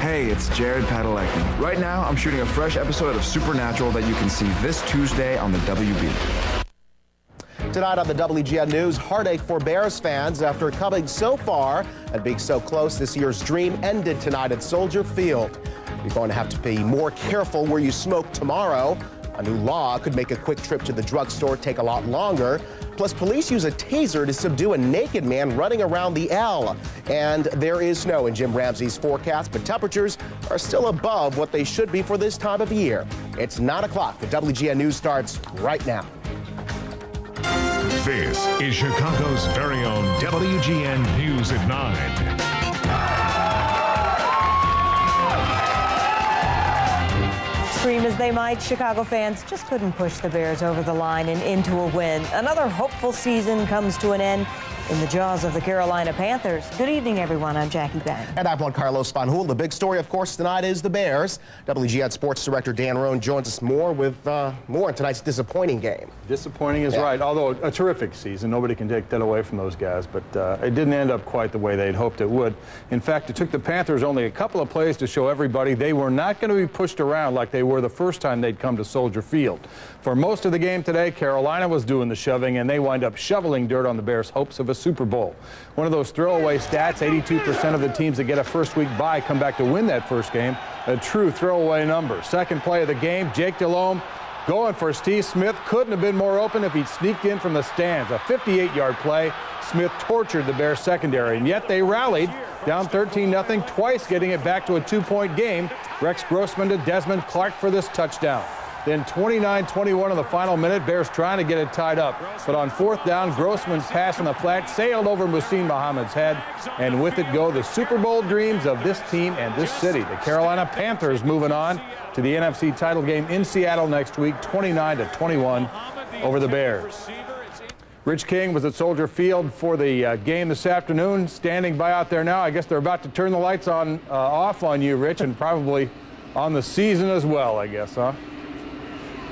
Hey, it's Jared Padalecki. Right now, I'm shooting a fresh episode of Supernatural that you can see this Tuesday on the WB. Tonight on the WGN News, heartache for Bears fans after coming so far and being so close. This year's dream ended tonight at Soldier Field. You're going to have to be more careful where you smoke tomorrow. A new law could make a quick trip to the drugstore take a lot longer. Plus, police use a taser to subdue a naked man running around the L. And there is snow in Jim Ramsey's forecast, but temperatures are still above what they should be for this time of year. It's 9 o'clock. The WGN News starts right now. This is Chicago's very own WGN News at 9. As they might, Chicago fans just couldn't push the Bears over the line and into a win. Another hopeful season comes to an end in the jaws of the Carolina Panthers. Good evening, everyone. I'm Jackie Bange. And I'm Juan Carlos Van Hool. The big story, of course, tonight is the Bears. WGN Sports Director Dan Roan joins us more with uh, more in tonight's disappointing game. Disappointing is Yeah. right, although a terrific season. Nobody can take that away from those guys, but uh, it didn't end up quite the way they'd hoped it would. In fact, it took the Panthers only a couple of plays to show everybody they were not going to be pushed around like they were the first time they'd come to Soldier Field. For most of the game today, Carolina was doing the shoving, and they wind up shoveling dirt on the Bears' hopes of a Super Bowl. One of those throwaway stats 82% of the teams that get a first week bye come back to win that first game. A true throwaway number. Second play of the game, Jake Delhomme Going for Steve Smith couldn't have been more open if he'd sneaked in from the stands. A 58-yard play. Smith tortured the Bears secondary, and yet they rallied, down 13-0, twice getting it back to a two-point game. Rex Grossman to Desmond Clark for this touchdown. Then 29-21 in the final minute, Bears trying to get it tied up. But on fourth down, Grossman's pass in the flat sailed over Muhsin Muhammad's head, and with it go the Super Bowl dreams of this team and this city. The Carolina Panthers moving on to the NFC title game in Seattle next week, 29-21 over the Bears. Rich King was at Soldier Field for the uh, game this afternoon, standing by out there now. I guess they're about to turn the lights on uh, off on you, Rich, and probably on the season as well, I guess, huh?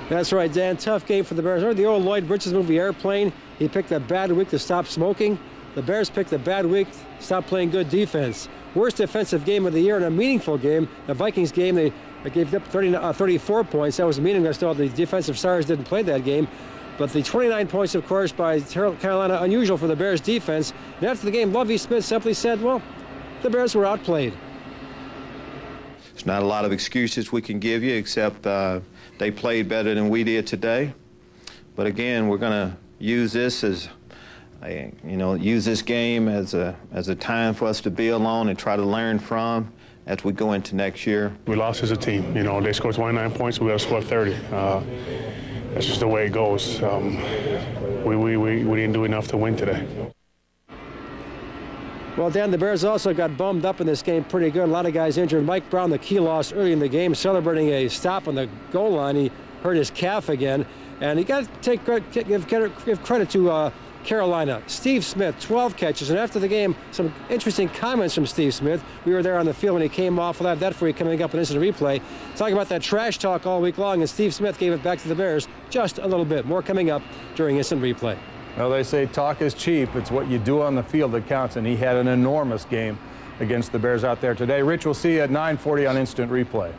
That's right, Dan. Tough game for the Bears. Remember the old Lloyd Bridges movie Airplane? He picked a bad week to stop smoking. The Bears picked a bad week to stop playing good defense. Worst defensive game of the year and a meaningful game. The Vikings game, they, they gave up 30, uh, 34 points. That was meaningless. Still, the defensive stars didn't play that game. But the 29 points, of course, by Carolina, unusual for the Bears defense. And after the game, Lovie Smith simply said, well, the Bears were outplayed. There's not a lot of excuses we can give you except uh, they played better than we did today. But again, we're going to use this as, a, you know, use this game as a as a time for us to build on and try to learn from as we go into next year. We lost as a team. You know, they scored 29 points, we got to score 30. Uh, that's just the way it goes. Um, we, we, we, we didn't do enough to win today. Well, Dan, the Bears also got bummed up in this game pretty good. A lot of guys injured. Mike Brown, the key loss early in the game, celebrating a stop on the goal line. He hurt his calf again. And you got to take give, credit- give credit to uh, Carolina. Steve Smith, 12 catches. And after the game, some interesting comments from Steve Smith. We were there on the field when he came off. We'll have that for you coming up in instant replay. Talking about that trash talk all week long. And Steve Smith gave it back to the Bears just a little bit. More coming up during instant replay. Well, they say talk is cheap. It's what you do on the field that counts, and he had an enormous game against the Bears out there today. Rich, we'll see you at 9:40 on instant replay.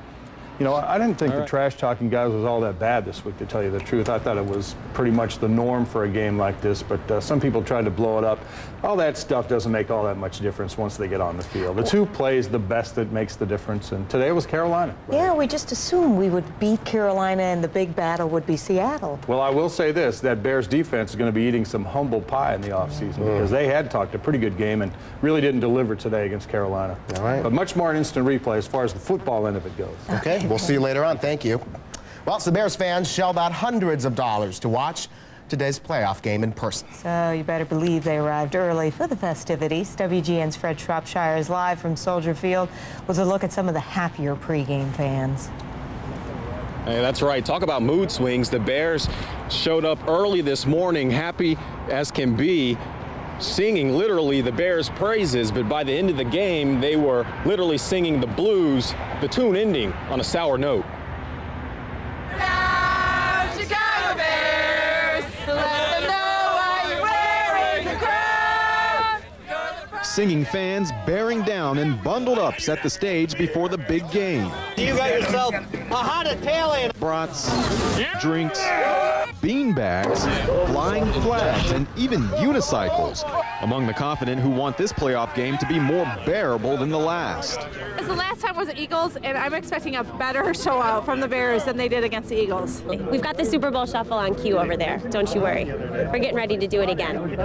You know, I didn't think the trash talking guys was all that bad this week, to tell you the truth. I thought it was pretty much the norm for a game like this, but uh, some people tried to blow it up. All that stuff doesn't make all that much difference once they get on the field. It's who plays the best that makes the difference, and today was Carolina. Yeah, we just assumed we would beat Carolina and the big battle would be Seattle. Well, I will say this, that Bears defense is going to be eating some humble pie in the offseason because they had talked a pretty good game and really didn't deliver today against Carolina. All right. But much more in instant replay as far as the football end of it goes. Okay, we'll see you later on. Thank you. Well, some Bears fans shelled out hundreds of dollars to watch today's playoff game in person. So you better believe they arrived early for the festivities. WGN's Fred Shropshire is live from Soldier Field with a look at some of the happier pregame fans. Hey, that's right. Talk about mood swings. The Bears showed up early this morning, happy as can be, singing literally the Bears' praises, but by the end of the game, they were literally singing the blues, the tune ending on a sour note. Chicago Bears, let them know why you're wearing the crown. singing fans bearing down and bundled up set the stage before the big game. You got yourself a hot Italian. Brats, drinks, bean bags, flying flags, and even unicycles among the confident who want this playoff game to be more bearable than the last. As the last time was the Eagles, and I'm expecting a better show out from the Bears than they did against the Eagles. We've got the Super Bowl shuffle on cue over there. Don't you worry. We're getting ready to do it again.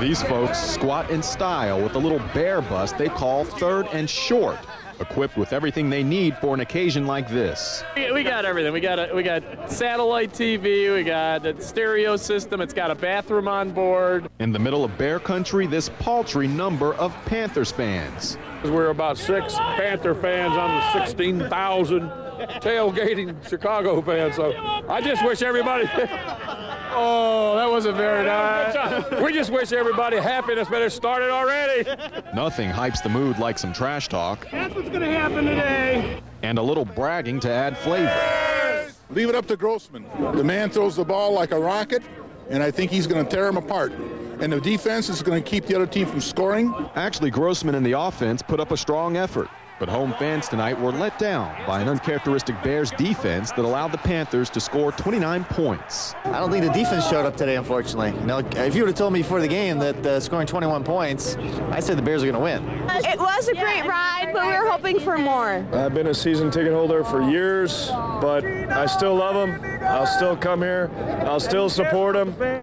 These folks squat in style with a little bear bust they call third and short equipped with everything they need for an occasion like this. We got everything. We got a, we got satellite TV. We got a stereo system. It's got a bathroom on board. In the middle of bear country, this paltry number of Panthers fans. We're about six Panther fans on the 16,000 tailgating Chicago fans. So I just wish everybody. Oh, that wasn't very nice. We just wish everybody happiness, but it started already. Nothing hypes the mood like some trash talk. That's what's going to happen today. And a little bragging to add flavor. Leave it up to Grossman. The man throws the ball like a rocket, and I think he's going to tear him apart. And the defense is going to keep the other team from scoring. Actually, Grossman and the offense put up a strong effort. But home fans tonight were let down by an uncharacteristic Bears defense that allowed the Panthers to score 29 points. I don't think the defense showed up today, unfortunately. You know, if you would have told me before the game that uh, scoring 21 points, I said the Bears are going to win. It was a great ride, but we were hoping for more. I've been a season ticket holder for years, but I still love them. I'll still come here. I'll still support them.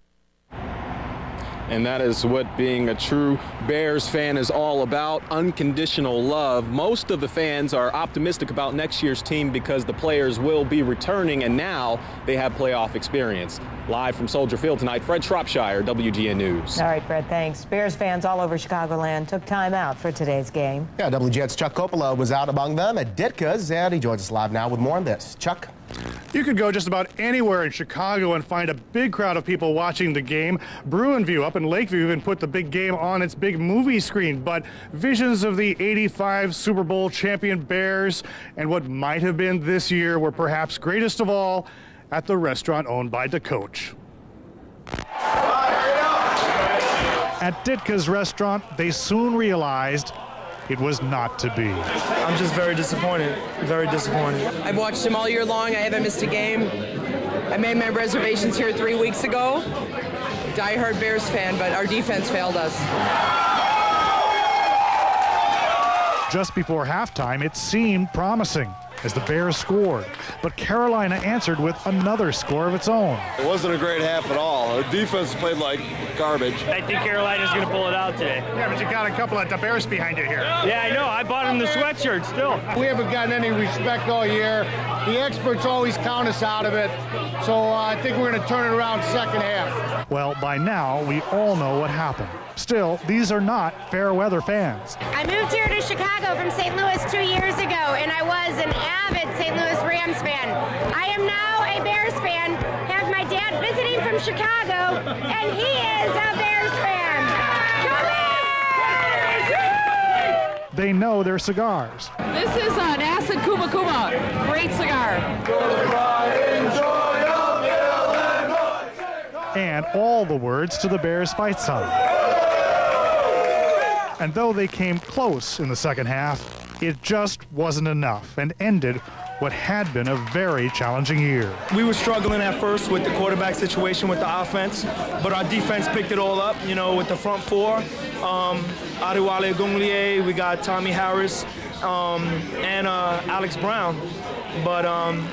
And that is what being a true Bears fan is all about unconditional love. Most of the fans are optimistic about next year's team because the players will be returning and now they have playoff experience. Live from Soldier Field tonight, Fred Shropshire, WGN News. All right, Fred, thanks. Bears fans all over Chicagoland took time out for today's game. Yeah, WGN's Chuck Coppola was out among them at Ditka's, and he joins us live now with more on this. Chuck? You could go just about anywhere in Chicago and find a big crowd of people watching the game. Bruin View up in Lakeview even put the big game on its big movie screen. But visions of the 85 Super Bowl champion Bears and what might have been this year were perhaps greatest of all at the restaurant owned by the coach. At Ditka's restaurant, they soon realized it was not to be. I'm just very disappointed, very disappointed. I've watched him all year long. I haven't missed a game. I made my reservations here three weeks ago. Die-hard Bears fan, but our defense failed us. Just before halftime, it seemed promising as the Bears scored, but Carolina answered with another score of its own. It wasn't a great half at all. The defense played like garbage. I think Carolina's going to pull it out today. Yeah, but you got a couple of the Bears behind you here. Yeah, I know. I bought them the sweatshirt still. We haven't gotten any respect all year. The experts always count us out of it. So uh, I think we're going to turn it around second half. Well, by now, we all know what happened. Still, these are not fair weather fans. I moved here to Chicago from St. Louis two years ago, and I was an avid St. Louis Rams fan. I am now a Bears fan. Have my dad visiting from Chicago, and he is a Bears fan. They know their cigars. This is uh, an acid Kuba Kuba. Great cigar. And all the words to the Bears fight song. And though they came close in the second half, it just wasn't enough and ended what had been a very challenging year. We were struggling at first with the quarterback situation with the offense, but our defense picked it all up, you know, with the front four. Um, Adewale Ogunleye, we got Tommie Harris, um, and uh, Alex Brown. But um,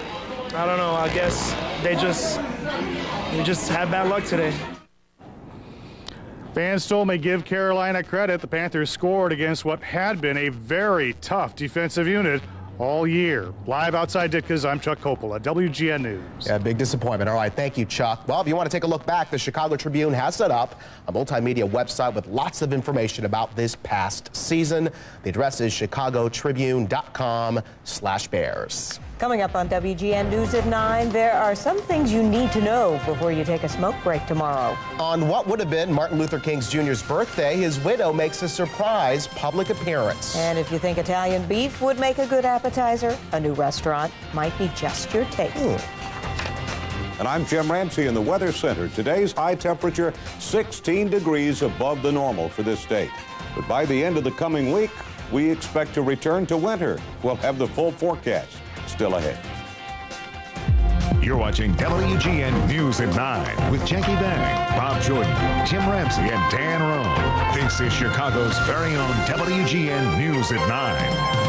I don't know, I guess they just, we just had bad luck today. Fans still may give Carolina credit. The Panthers scored against what had been a very tough defensive unit all year. Live outside Ditka's, I'm Chuck Coppola, WGN News. Yeah, big disappointment. All right, thank you, Chuck. Well, if you want to take a look back, the Chicago Tribune has set up a multimedia website with lots of information about this past season. The address is chicagotribune.com slash bears. Coming up on WGN News at 9, there are some things you need to know before you take a smoke break tomorrow. On what would have been Martin Luther King Jr.'s birthday, his widow makes a surprise public appearance. And if you think Italian beef would make a good appetizer, a new restaurant might be just your taste. Hmm. And I'm Jim Ramsey in the Weather Center. Today's high temperature 16 degrees above the normal for this state. But by the end of the coming week, we expect to return to winter. We'll have the full forecast still ahead. You're watching WGN News at 9 with Jackie Bange, Bob Jordan, Jim Ramsey, and Dan Roan. This is Chicago's very own WGN News at 9.